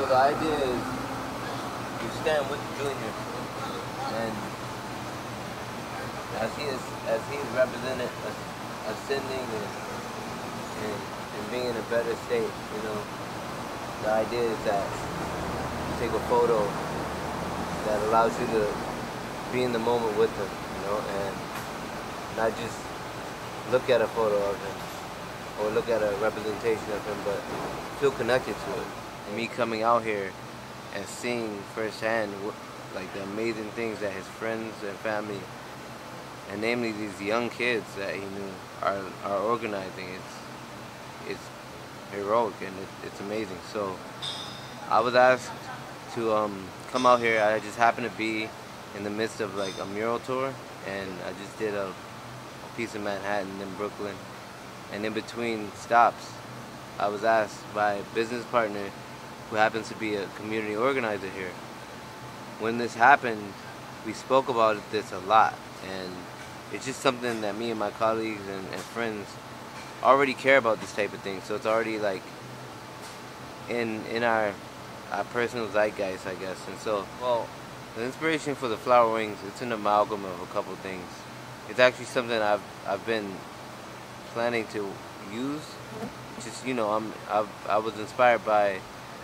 So the idea is you stand with junior, and as he is as he is represented ascending and, and and being in a better state, you know, the idea is that you take a photo that allows you to be in the moment with him, you know, and not just look at a photo of him or look at a representation of him, but feel connected to it. And me coming out here and seeing firsthand like the amazing things that his friends and family, and namely these young kids that he knew, are are organizing. It's it's heroic and it, it's amazing. So I was asked to um, come out here. I just happened to be in the midst of like a mural tour, and I just did a, a piece of Manhattan in Brooklyn, and in between stops, I was asked by a business partner who happens to be a community organizer here. When this happened, we spoke about this a lot, and it's just something that me and my colleagues and, and friends already care about this type of thing. So it's already like in in our our personal zeitgeist, I guess. And so, well, the inspiration for the flower wings, it's an amalgam of a couple things. It's actually something I've I've been planning to use. Just you know, I'm I've, I was inspired by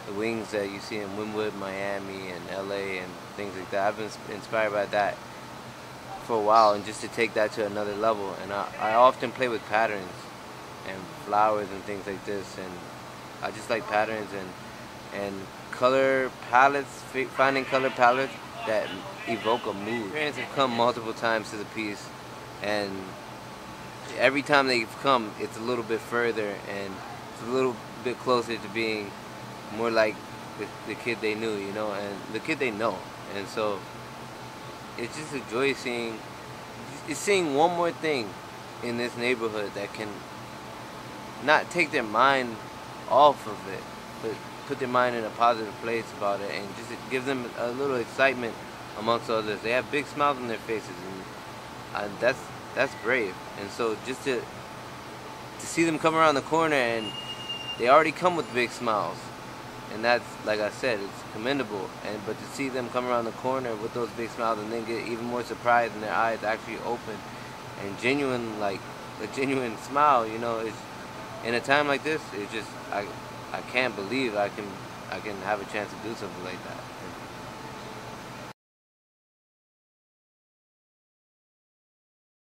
the wings that you see in Wynwood, Miami, and LA, and things like that. I've been inspired by that for a while, and just to take that to another level. And I, I often play with patterns and flowers and things like this, and I just like patterns and and color palettes, finding color palettes that evoke a mood. Experience have come multiple times to the piece, and every time they've come, it's a little bit further and it's a little bit closer to being more like the, the kid they knew, you know, and the kid they know. And so it's just a joy seeing, it's seeing one more thing in this neighborhood that can not take their mind off of it, but put their mind in a positive place about it and just give them a little excitement amongst others. They have big smiles on their faces, and uh, that's that's brave. And so just to to see them come around the corner and they already come with big smiles, and that's like I said, it's commendable. And but to see them come around the corner with those big smiles and then get even more surprised and their eyes actually open and genuine, like a genuine smile, you know, it's in a time like this, it's just I I can't believe I can I can have a chance to do something like that.